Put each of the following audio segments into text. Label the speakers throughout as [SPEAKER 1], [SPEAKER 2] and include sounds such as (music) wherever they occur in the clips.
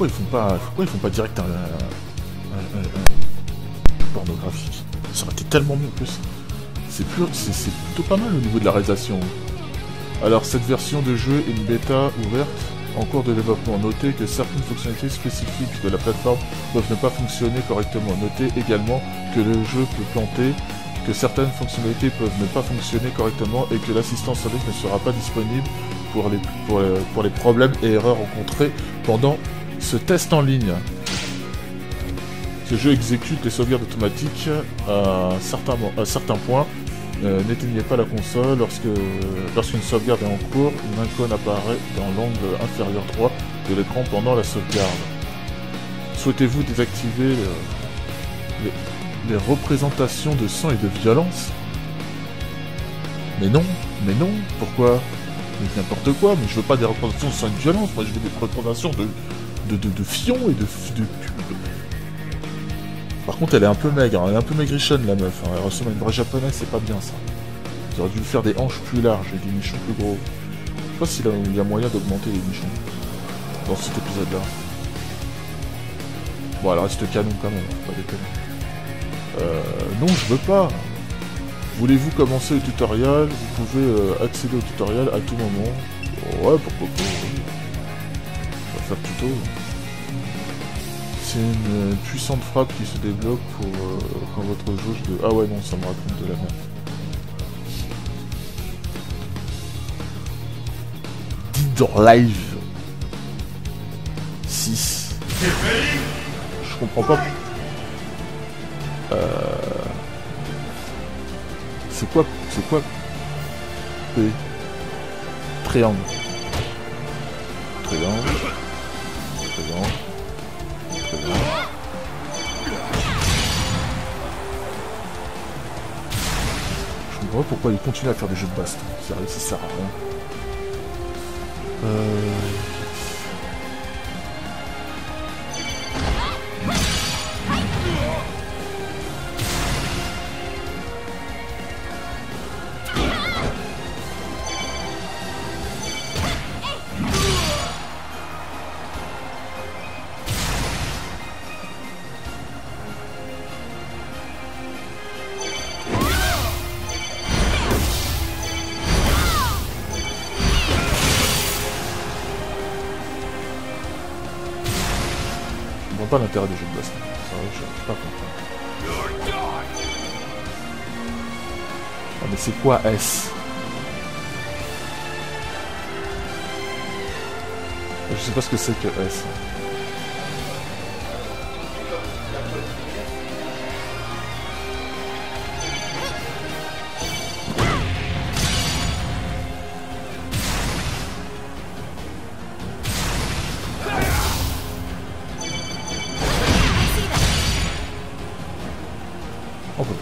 [SPEAKER 1] pourquoi ils font pas, pourquoi ils font pas direct un, un- pornographique Ça aurait été tellement mieux que ça. Plus, c'est, plutôt pas mal au niveau de la réalisation. Alors cette version de jeu est une bêta ouverte en cours de développement. Notez que certaines fonctionnalités spécifiques de la plateforme peuvent ne pas fonctionner correctement. Notez également que le jeu peut planter, que certaines fonctionnalités peuvent ne pas fonctionner correctement et que l'assistance en ne sera pas disponible pour les, pour, pour les problèmes et erreurs rencontrés pendant ce test en ligne. Ce jeu exécute les sauvegardes automatiques à certains, points. Euh, N'éteignez pas la console lorsque lorsqu'une sauvegarde est en cours, une icône apparaît dans l'angle inférieur droit de l'écran pendant la sauvegarde. Souhaitez-vous désactiver le- les, représentations de sang et de violence? Mais non, mais non, pourquoi? N'importe quoi, mais je veux pas des représentations de sang et de violence, moi je veux des représentations de, de, de, de fions et de, de pubs. Par contre, elle est un peu maigre, hein, elle est un peu maigrichonne la meuf. hein. Elle ressemble à une vraie japonaise, c'est pas bien ça. Ils auraient dû faire des hanches plus larges et des nichons plus gros. Je sais pas s'il y a moyen d'augmenter les nichons dans cet épisode-là. Bon, elle reste canon quand même, pas déconner. Euh, non, je veux pas. Voulez-vous commencer le tutoriel? Vous pouvez euh, accéder au tutoriel à tout moment. Ouais, pourquoi pas. Tuto. C'est une puissante frappe qui se débloque pour euh, quand votre jauge de... Ah ouais, non, ça me raconte de la merde. Dead or Live 6. Je comprends pas. Euh... C'est quoi C'est quoi P? Triangle. Triangle. Triangle. Je comprends pourquoi il continue à faire des jeux de baston. Sérieux, ça sert à rien. Euh... pas l'intérêt des jeux de baston. Sérieux, je suis pas content. Ah mais c'est quoi S? Je sais pas ce que c'est que S.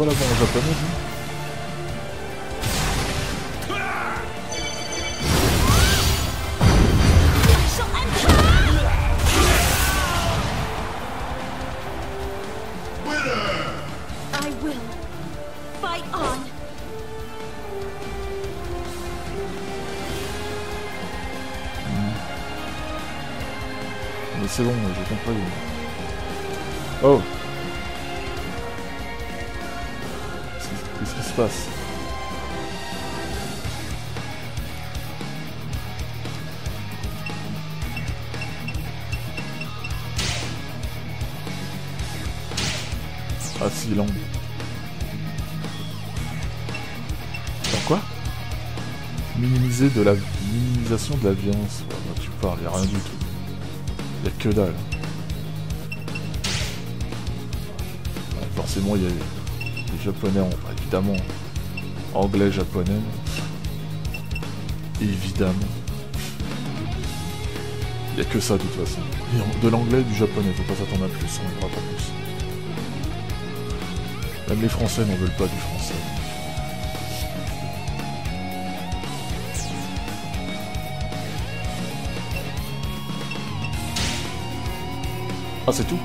[SPEAKER 1] l'avoir en japonais. Mais c'est bon, j'ai compris. Oh passe Ah si, langue. Dans quoi? Minimiser de la minimisation de la violence. Ouais, bah, tu parles, y a rien du tout. Y a que dalle. Forcément, il y a japonais, en, évidemment, anglais, japonais. Évidemment. Il y a que ça de toute façon. De l'anglais du japonais, faut pas s'attendre à plus, on verra pas plus. Même les français n'en veulent pas du français. Ah, c'est tout?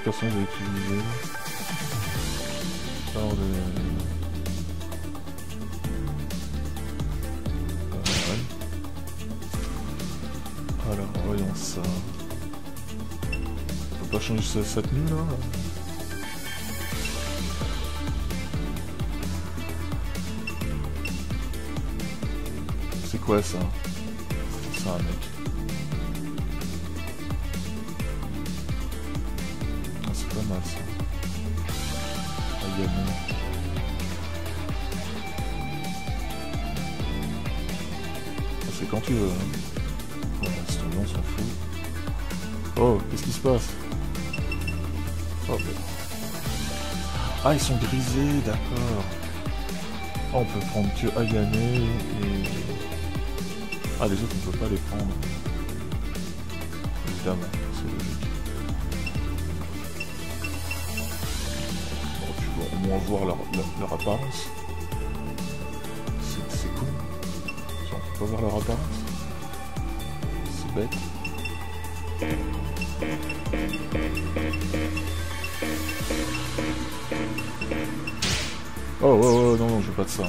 [SPEAKER 1] Les personnages à utiliser. Alors de... Euh. Alors, voyons ça. On peut pas changer sa, sa tenue là C'est quoi ça? C'est un mec. Quand tu veux. Hein. Oh, qu'est-ce qui se passe Oh, mais... Ah, ils sont grisés, d'accord. Ah, on peut prendre que Ayane et... Ah, les autres, on peut pas les prendre. Évidemment, c'est logique. Tu peux au moins voir leur, leur apparence. Pas voir leur apparence. C'est bête. Oh, oh, oh, non, non, je veux pas de ça. On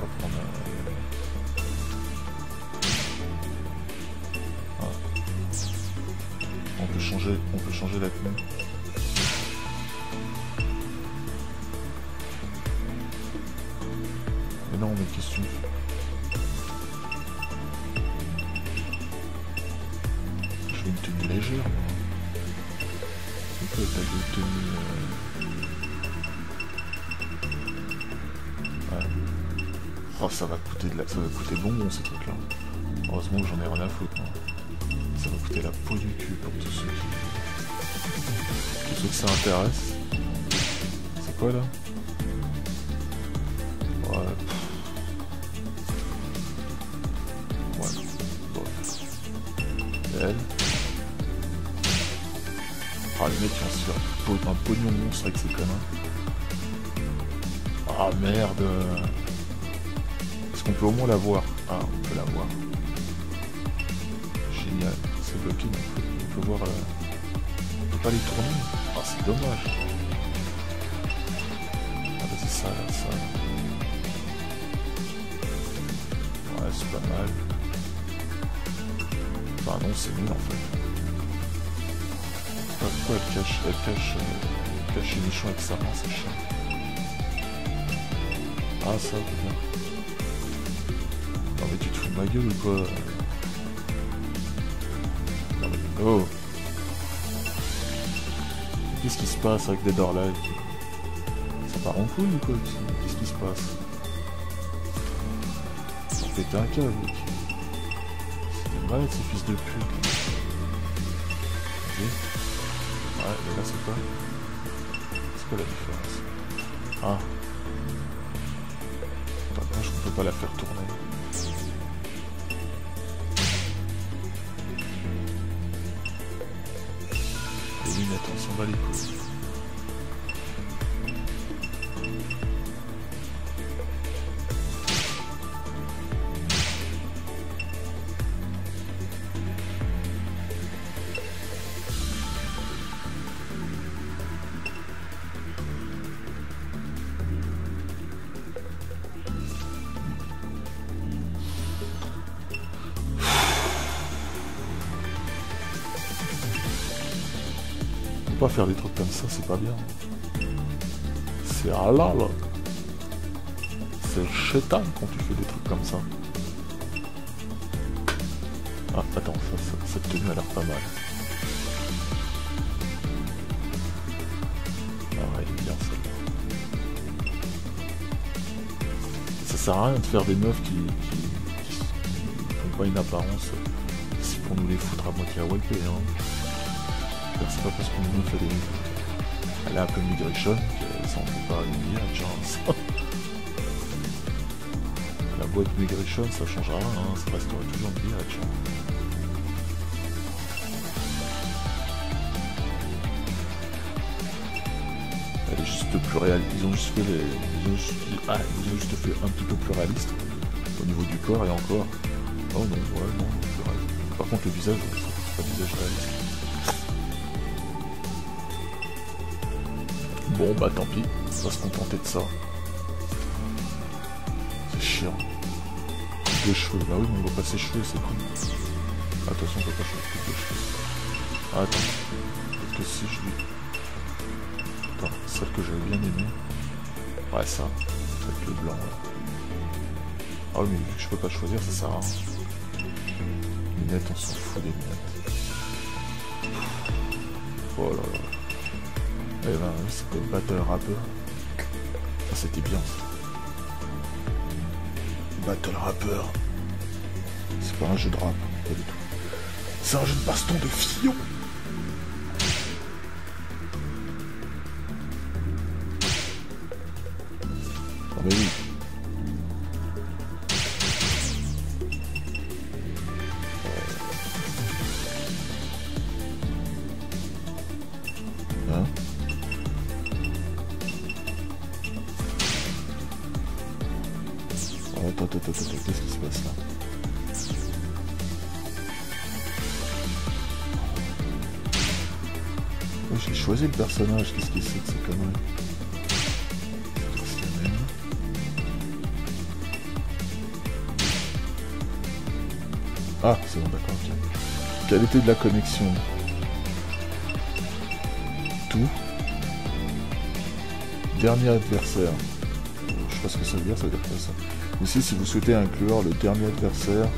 [SPEAKER 1] va prendre euh, ah. On peut changer, on peut changer la tenue. Mais non, mais qu'est-ce que tu fais? Euh. Oh, ça va coûter de la... ça va coûter bonbon ces trucs-là. Heureusement que j'en ai rien à foutre. moi. Ça va coûter la peau du cul pour tous ceux qui... Tous ceux que ça intéresse. C'est quoi là? Ouais. pff. Ouais. Bof. Elle? Qui un pognon monstre avec ces conneries. Ah merde Est-ce qu'on peut au moins la voir? Ah, on peut la voir. Génial. C'est bloqué, mais on peut, voir... euh, On peut pas les tourner. Ah, c'est dommage. Ah bah c'est ça, là, ça. Ouais, c'est pas mal. Enfin non, c'est nul en fait. Ah, Pourquoi elle cache, cache, euh, les nichons avec sa main, c'est chiant. Ah ça, bien. Non mais tu te fous de ma gueule ou quoi. Oh Qu'est-ce qui se passe avec Dead or Alive Ça part en couille ou quoi Qu'est-ce qui se passe pété un câble. C'est malade ces fils de pute. Là c'est quoi C'est quoi la différence Ah Dommage qu'on peut pas la faire tourner. Les lunettes, on s'en bat les couilles. Pas faire des trucs comme ça, c'est pas bien. C'est halal. C'est chétan quand tu fais des trucs comme ça. Ah, attends, ça, cette tenue a l'air pas mal. Ah est bien. Ça sert à rien de faire des meufs qui, qui, pas une apparence. C'est pour nous les foutre à moitié à wiper, hein. C'est pas parce qu'on nous fait des... Un peu migration que ça en fait pas une miracle, genre. La boîte migration, ça changera rien, hein. ça restera toujours une genre. Elle est juste plus réaliste. Ils ont juste fait les... Ils ont juste... Ah, juste fait un petit peu plus réaliste au niveau du corps et encore. Oh non, ouais, non, plus réaliste. Par contre, le visage, c'est pas visage réaliste. Bon bah tant pis, on va se contenter de ça. C'est chiant. Deux cheveux, bah oui mais on voit pas ses cheveux, c'est cool. Attention, on voit pas changer de cheveux. Ah, attends, que si je lui... Attends, celle que j'avais bien aimée. Ouais ça, avec le blanc. Ah oui mais vu que je peux pas choisir, ça sert à rien. Lunettes, on s'en fout des lunettes. Oh là là. Eh ben, c'était Battle Rapper. Ça, c'était bien. Battle Rapper. C'est pas un jeu de rap, pas du tout. C'est un jeu de baston de Fillon. Le personnage, qu'est-ce que c'est que ces. Ah, c'est bon, d'accord, ok. Qualité de la connexion. Tout. Dernier adversaire. Je sais pas ce que ça veut dire, ça veut dire quoi ça? Ici, si vous souhaitez inclure le dernier adversaire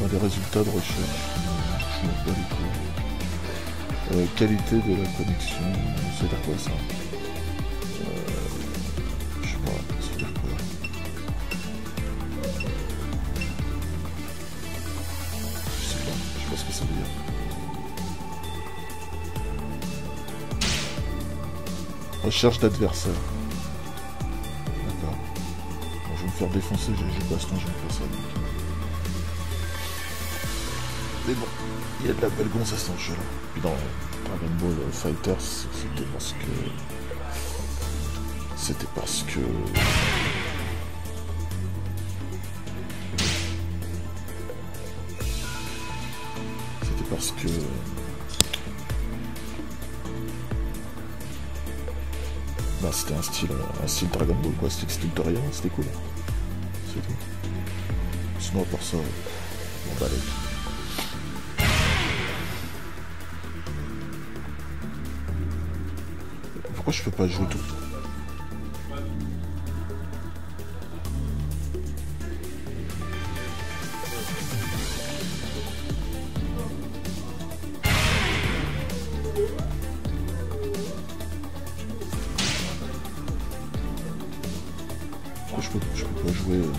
[SPEAKER 1] dans les résultats de recherche. Je. Euh, qualité de la connexion, ça veut dire quoi ça euh, Je sais pas, ça veut dire quoi Je sais pas, je sais pas ce que ça veut dire. Recherche d'adversaire. D'accord. Bon, je vais me faire défoncer, j'ai baston, j'aime pas ça. donc. Mais bon, il y a de la belle gonzesse dans ce jeu là. Puis dans Dragon Ball Fighters, c'était parce que. C'était parce que. C'était parce que. Bah, c'était un style, un style Dragon Ball quoi, style Toriyama, c'était cool. C'est tout. Sinon, à part ça, on va aller. Pourquoi je peux pas jouer tout Pourquoi je peux, pas jouer euh,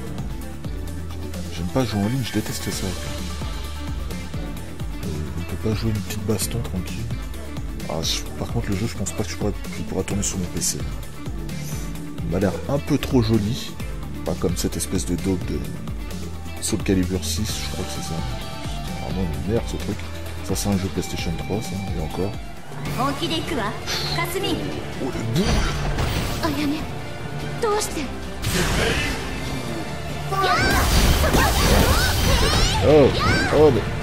[SPEAKER 1] J'aime pas jouer en ligne, je déteste ça. Euh, On peut pas jouer une petite baston tranquille. Ah, par contre, le jeu, je pense pas que je pourrais, tourner sur mon PC. Il m'a l'air un peu trop joli. Pas comme cette espèce de daube de Soul Calibur 6, je crois que c'est ça. C'est vraiment une merde ce truc. Ça, c'est un jeu PlayStation 3, ça, et encore. Oh, le Oh, oh.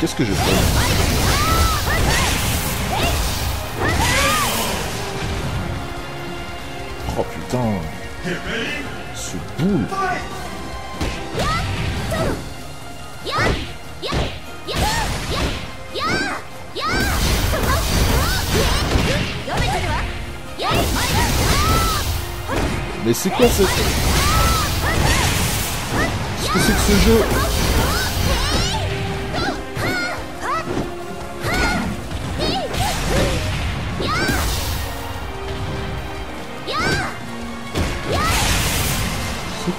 [SPEAKER 1] qu'est-ce que je fais Oh putain. Ce boule. Mais c'est quoi ce... Qu'est-ce c'est que ce jeu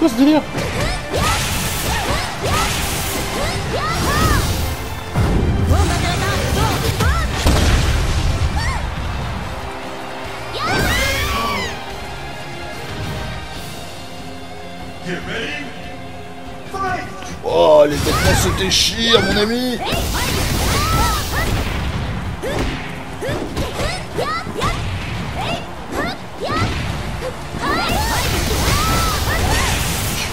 [SPEAKER 1] ce Oh, les vêtements se déchirent, mon ami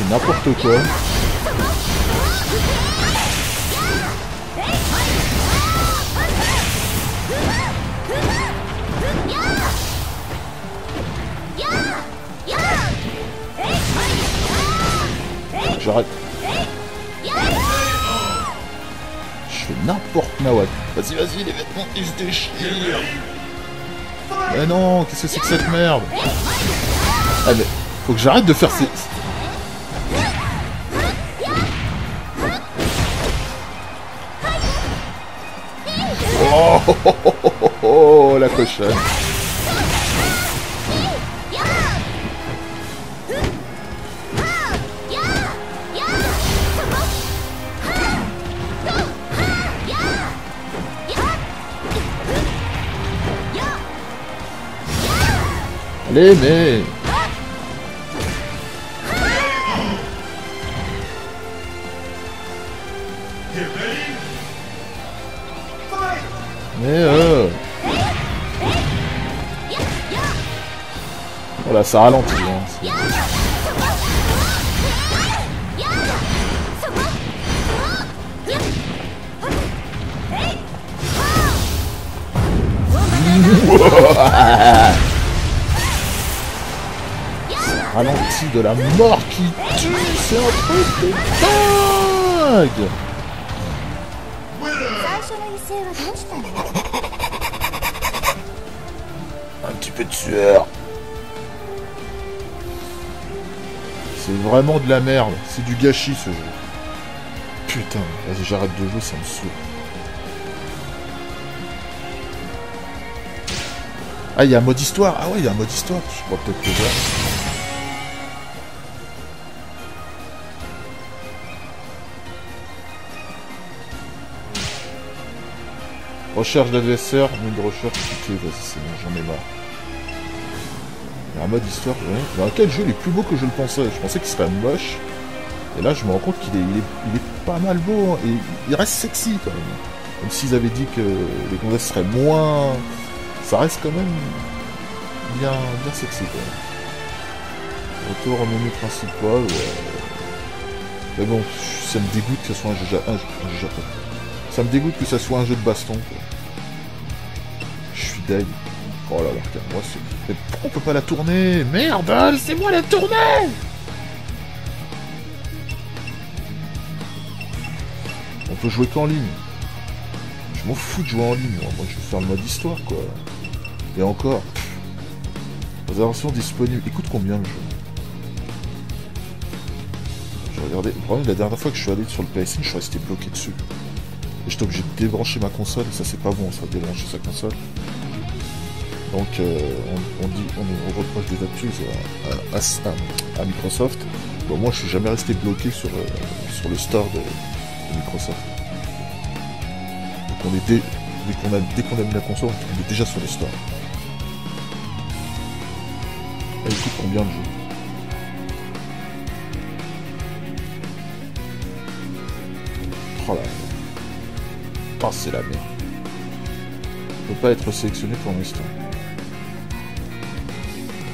[SPEAKER 1] N'importe quoi. J'arrête. Je fais n'importe nawat. Vas-y, vas-y, les vêtements, ils se déchirent. Mais non, qu'est-ce que c'est que cette merde? Ah mais, faut que j'arrête de faire ces... Oh, oh, oh, oh, la cochonne. Allez, mais... Mais euh... Voilà, ça ralentit. Hein. c'est- (laughs) Ralenti de la mort qui tue, c'est un truc de dingue
[SPEAKER 2] 最初の威勢はどうしたの
[SPEAKER 1] Un petit peu de sueur. C'est vraiment de la merde, c'est du gâchis ce jeu. Putain, vas-y j'arrête de jouer, ça me saoule. Ah, il y a un mode histoire Ah ouais, il y a un mode histoire, je crois peut-être le voir. Recherche d'adversaire, mode de recherche, vas-y, c'est bon, j'en ai marre. Il y a un mode histoire, ouais. Dans quel jeu il est plus beau que je le pensais Je pensais qu'il serait moche. Et là, je me rends compte qu'il est, pas mal beau. hein. Et il reste sexy quand même. Comme s'ils avaient dit que les gonzesses seraient moins. Ça reste quand même bien, bien sexy quand même. Retour au menu principal. Mais bon, ça me dégoûte que ce soit un jeu, un jeu- un. Ça me dégoûte que ça soit un jeu de baston. Quoi. Je suis deg. Oh là là, regarde-moi ce... Mais pourquoi on peut pas la tourner? Merde, laissez-moi la tourner On peut jouer qu'en ligne. Je m'en fous de jouer en ligne, moi. Moi, je veux faire le mode histoire, quoi. Et encore. pff, Réservation disponible. Écoute combien le jeu regardé. Le problème, la dernière fois que je suis allé sur le PSN, je suis resté bloqué dessus. Et j'étais obligé de débrancher ma console, et ça c'est pas bon, ça, débrancher sa console. Donc euh, on, dit, on, reproche des abus à, Microsoft. Bon, moi je suis jamais resté bloqué sur, euh, sur le store de, de Microsoft. Donc on est dé- dès qu'on a, dès a mis la console, on est déjà sur le store. Et il coûte combien le jeu? Oh là C'est la merde. On peut pas être sélectionné pour l'instant.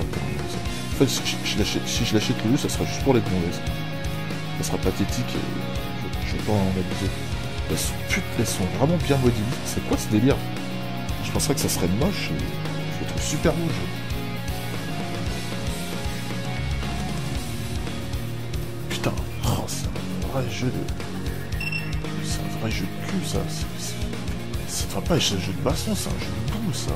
[SPEAKER 1] En fait, si je, je l'achète- si je le ça sera juste pour les gonzesses. Ça sera pathétique et je, je vais pas en abuser. Elles sont, elles sont vraiment bien modélisées. C'est quoi ce délire? Je penserais que ça serait moche. et Je le trouve super beau. Putain, oh, c'est un vrai jeu de. C'est un vrai jeu de ça. Ça devrait pas un jeu de baston, c'est un jeu de boue ça.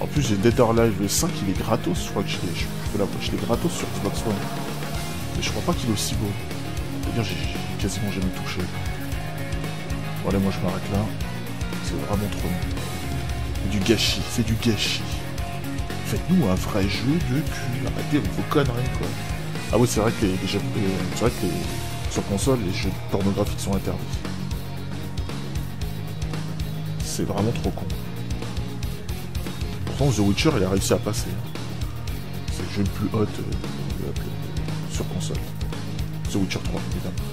[SPEAKER 1] En plus j'ai Dead or Alive le 5, il est gratos, je crois que je l'ai, je, l'ai gratos sur Xbox One. Mais je crois pas qu'il est aussi beau. D'ailleurs j'ai quasiment jamais touché. Bon allez moi je m'arrête là. C'est vraiment trop long. Du gâchis, c'est du gâchis. Faites-nous un vrai jeu de cul. Arrêtez vos conneries quoi. Ah oui c'est vrai que euh, c'est vrai que les- sur console les jeux pornographiques sont interdits. C'est vraiment trop con. Pourtant, The Witcher, il a réussi à passer. hein. C'est le jeu le plus hot euh, sur console. The Witcher 3, évidemment.